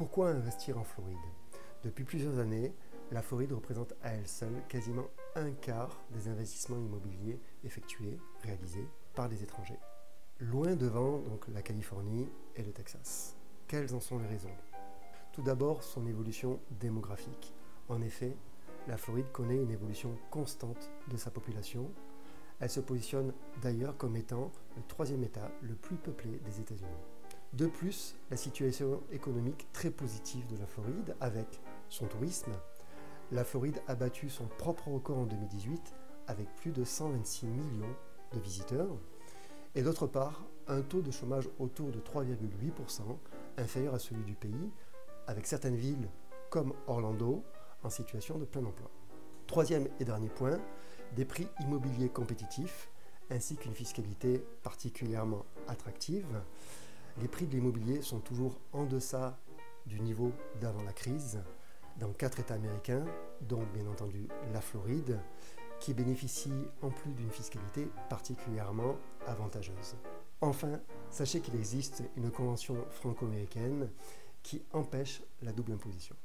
Pourquoi investir en Floride? Depuis plusieurs années, la Floride représente à elle seule quasiment un quart des investissements immobiliers effectués, réalisés par des étrangers. Loin devant donc la Californie et le Texas. Quelles en sont les raisons? Tout d'abord son évolution démographique. En effet, la Floride connaît une évolution constante de sa population. Elle se positionne d'ailleurs comme étant le troisième État le plus peuplé des États-Unis. De plus, la situation économique très positive de la Floride avec son tourisme. La Floride a battu son propre record en 2018 avec plus de 126 millions de visiteurs. Et d'autre part, un taux de chômage autour de 3,8%, inférieur à celui du pays, avec certaines villes comme Orlando en situation de plein emploi. Troisième et dernier point, des prix immobiliers compétitifs ainsi qu'une fiscalité particulièrement attractive les prix de l'immobilier sont toujours en deçà du niveau d'avant la crise dans quatre États américains, dont bien entendu la Floride, qui bénéficie en plus d'une fiscalité particulièrement avantageuse. Enfin, sachez qu'il existe une convention franco-américaine qui empêche la double imposition.